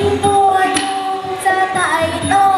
anh tôi ra tại đâu?